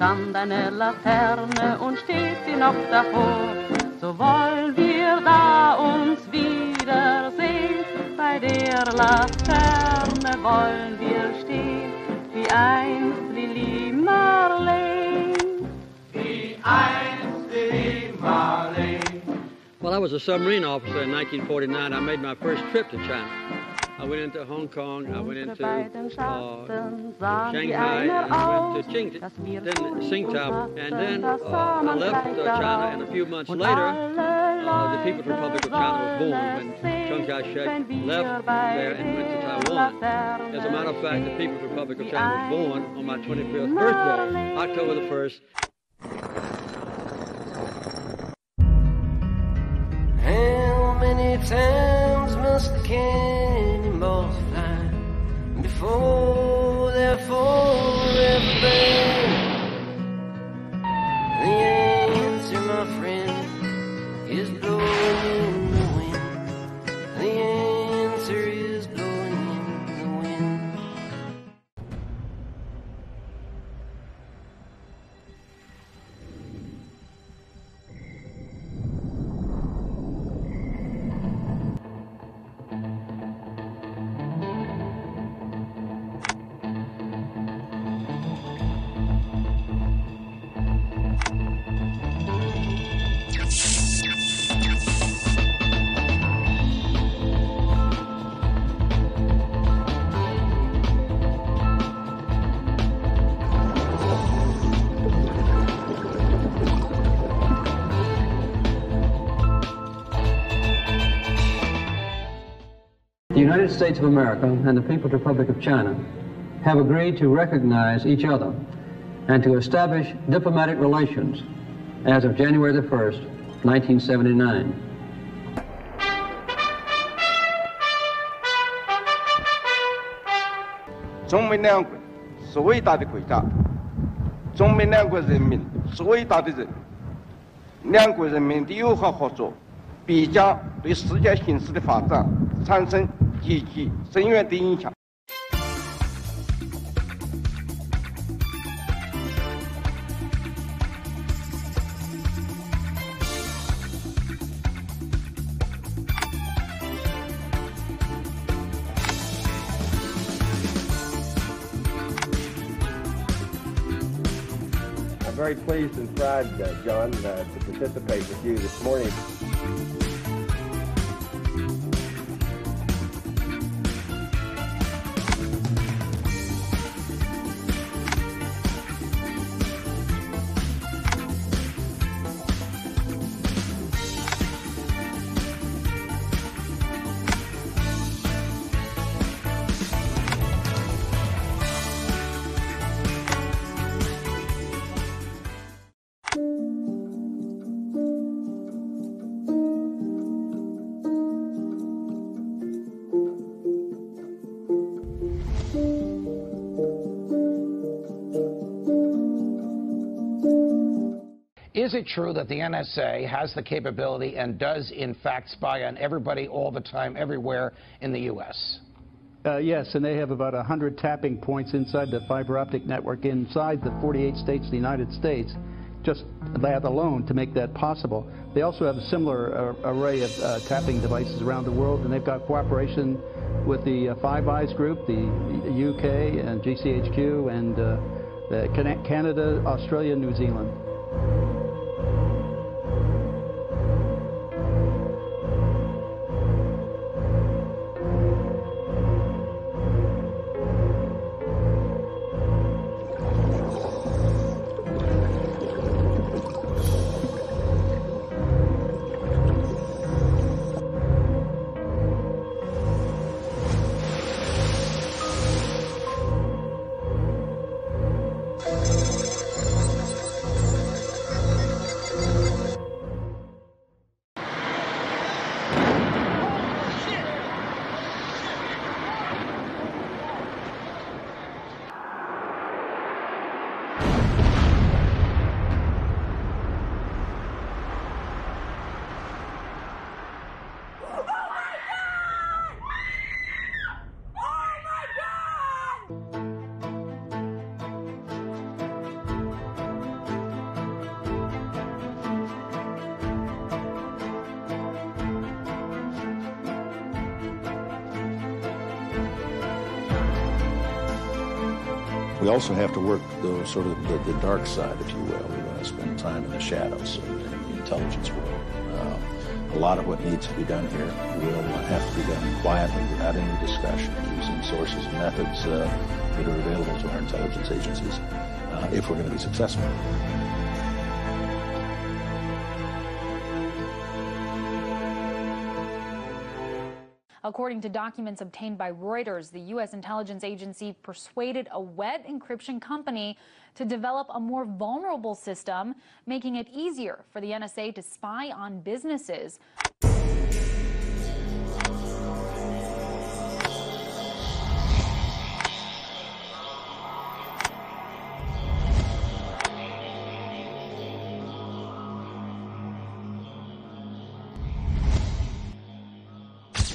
eine Laterne und steht sie noch davor, so wollen wir da uns wiedersehen. Bei der Laterne wollen wir stehen, wie einst Lili Marlene. Wie einst Lili Marlene. Well, I was a submarine officer in 1949. I made my first trip to China. I went into Hong Kong, I went into uh, Shanghai, and I went to Qing, then Tsingtao, and then uh, I left uh, China, and a few months later, uh, the People's Republic of China was born when Chiang Kai-shek left there and went to Taiwan. As a matter of fact, the People's Republic of China was born on my 25th birthday, October the 1st. How many times must the cannonballs fly before they're? The United States of America and the People's Republic of China have agreed to recognize each other and to establish diplomatic relations as of January the 1st, 1979. 中美两国是伟大的国家，中美两国人民是伟大的人，两国人民的友好合作必将对世界形势的发展产生 积极深远的影响。 I'm very pleased and proud, uh, John, uh, to participate with you this morning. Is it true that the NSA has the capability and does, in fact, spy on everybody all the time, everywhere in the U.S.? Uh, yes, and they have about 100 tapping points inside the fiber optic network inside the 48 states of the United States, just that alone to make that possible. They also have a similar uh, array of uh, tapping devices around the world, and they've got cooperation with the uh, Five Eyes group, the UK and GCHQ, and uh, Canada, Australia, New Zealand. We also have to work the sort of the, the dark side, if you will. We want to spend time in the shadows of the intelligence world. Uh, a lot of what needs to be done here will have to be done quietly, without any discussion, using sources and methods uh, that are available to our intelligence agencies uh, if we're going to be successful. According to documents obtained by Reuters, the U.S. intelligence agency persuaded a web encryption company to develop a more vulnerable system, making it easier for the NSA to spy on businesses.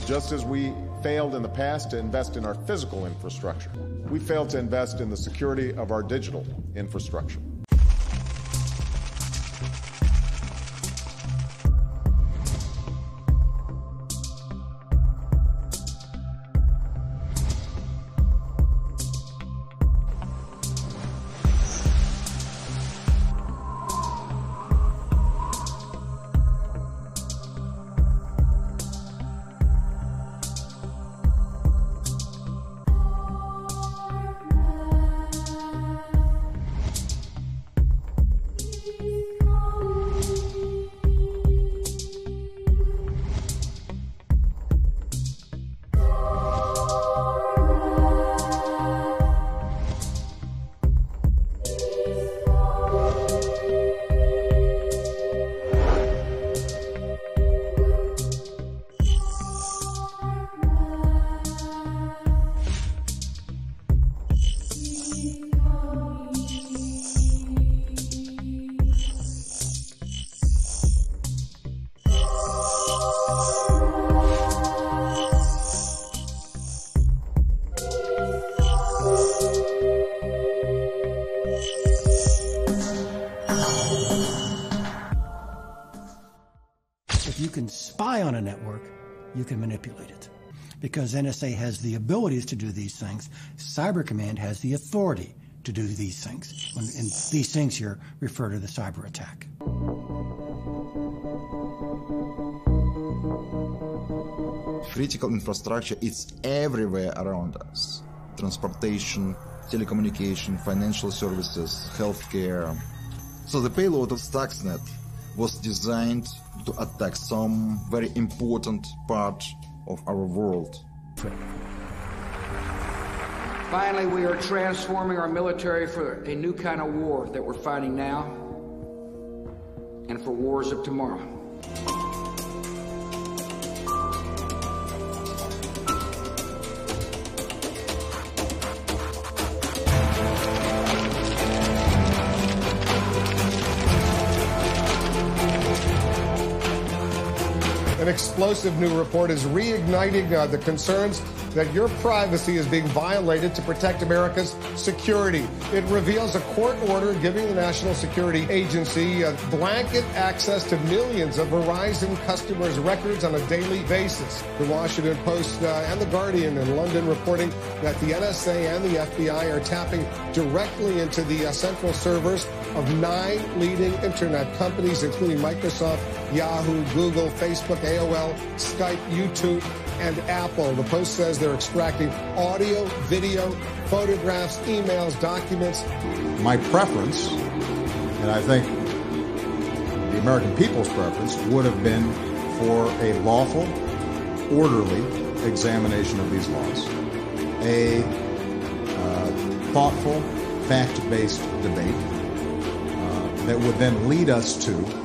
Just as we failed in the past to invest in our physical infrastructure, we failed to invest in the security of our digital infrastructure. If you can spy on a network, you can manipulate it. Because NSA has the abilities to do these things, Cyber Command has the authority to do these things. And these things here refer to the cyber attack. Critical infrastructure is everywhere around us. Transportation, telecommunication, financial services, healthcare. So the payload of Stuxnet was designed to attack some very important part of our world. Finally, we are transforming our military for a new kind of war that we're fighting now and for wars of tomorrow. An explosive new report is reigniting uh, the concerns that your privacy is being violated to protect America's security. It reveals a court order giving the National Security Agency uh, blanket access to millions of Verizon customers' records on a daily basis. The Washington Post uh, and The Guardian in London reporting that the NSA and the FBI are tapping directly into the uh, central servers of nine leading internet companies, including Microsoft, Yahoo, Google, Facebook, AOL, Skype, YouTube, and Apple. The Post says they're extracting audio, video, photographs, emails, documents. My preference, and I think the American people's preference, would have been for a lawful, orderly examination of these laws, a uh, thoughtful, fact-based debate uh, that would then lead us to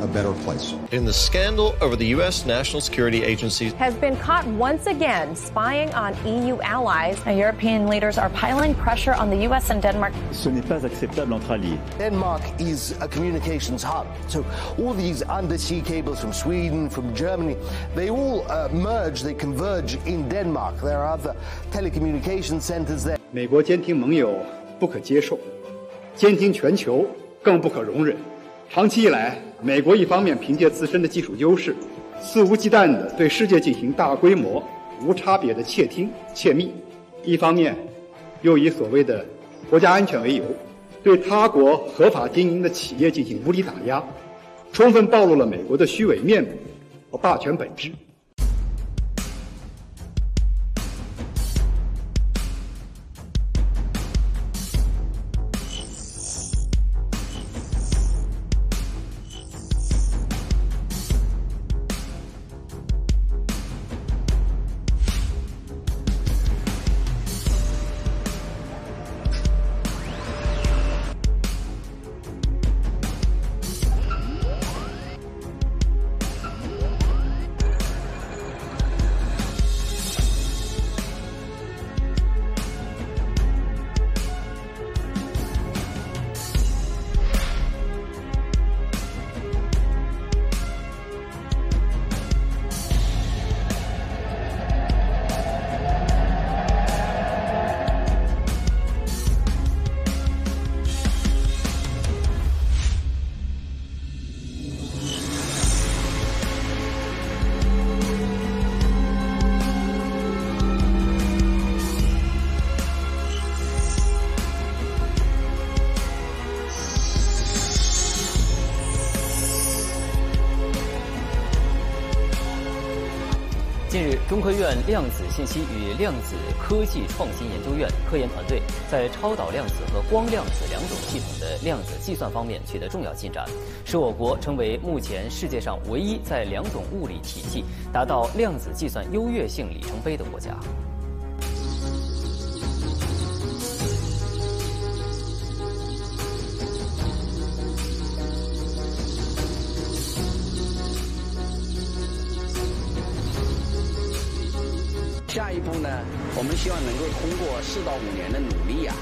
a better place. In the scandal over the U.S. National Security Agency has been caught once again spying on EU allies. Now, European leaders are piling pressure on the U.S. and Denmark. Ce n'est pas acceptable entre alliés. Denmark is a communications hub. So all these undersea cables from Sweden, from Germany, they all uh, merge, they converge in Denmark. There are other telecommunication centers there. 美国监听盟友不可接受，监听全球更不可容忍。长期以来， 美国一方面凭借自身的技术优势，肆无忌惮地对世界进行大规模、无差别的窃听、窃密；一方面，又以所谓的国家安全为由，对他国合法经营的企业进行无理打压，充分暴露了美国的虚伪面目和霸权本质。近日，中科院量子信息与量子科技创新研究院科研团队在超导量子和光量子两种系统的量子计算方面取得重要进展，使我国成为目前世界上唯一在两种物理体系达到量子计算优越性里程碑的国家。希望能够通过四到五年的努力啊，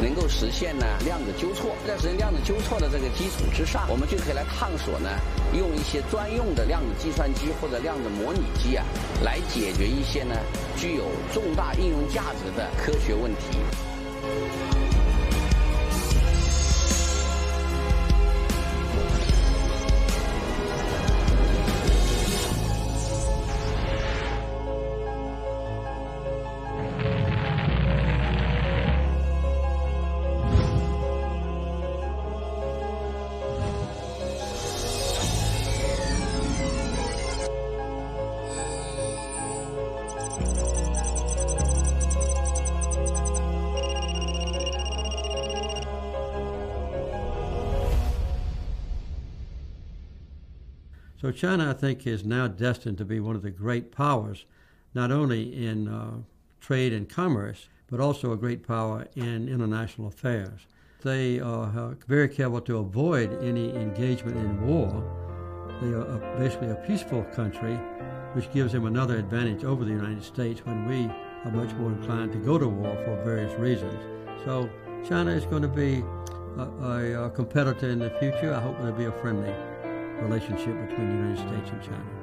能够实现呢量子纠错。在实现量子纠错的这个基础之上，我们就可以来探索呢，用一些专用的量子计算机或者量子模拟机啊，来解决一些呢具有重大应用价值的科学问题。China, I think, is now destined to be one of the great powers, not only in uh, trade and commerce, but also a great power in international affairs. They are very careful to avoid any engagement in war. They are basically a peaceful country, which gives them another advantage over the United States when we are much more inclined to go to war for various reasons. So China is going to be a, a, a competitor in the future. I hope it'll be a friendly relationship between the United States and China.